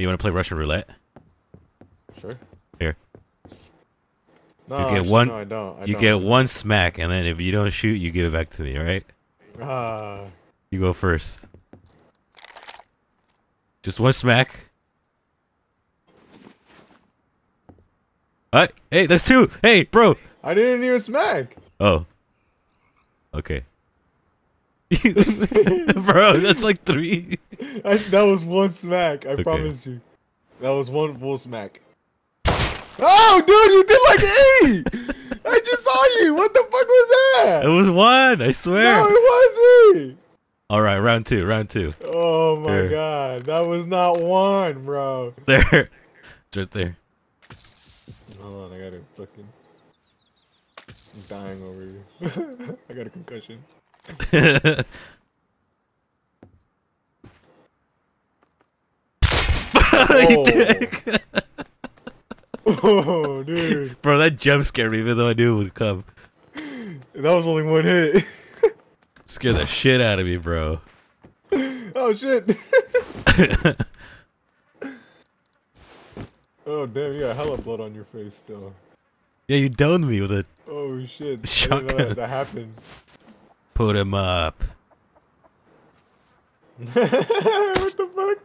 You want to play Russian roulette? Sure. Here. No, You get actually, one- No, I don't. I you don't. get one smack, and then if you don't shoot, you give it back to me. All right? Ah. You go first. Just one smack. What? Hey, that's two. Hey, bro. I didn't even smack. Oh. Okay. bro, that's like three. I, that was one smack. I Okay. promise you. That was one full smack. Oh, dude, you did like eight. I just saw you. What the fuck was that? It was one. I swear. No, it wasn't. All right, round two. Round two. Oh my There. god, that was not one, bro. There. It's right there. Hold on, I got a fucking. I'm dying over you. I got a concussion. Oh. Oh, dude, Bro, that jump scared me even though I knew it would come. that was only one hit. Scared the shit out of me, bro. oh shit. oh damn, you got hella blood on your face still. yeah, you downed me with a Oh shit. I didn't know Shotgun. that happened. Put him up. what the fuck?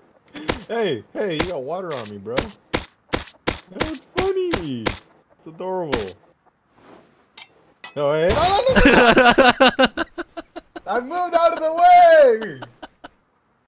Hey, hey, you got water on me, bro. That's funny. It's adorable. No, hey. I moved out of the way.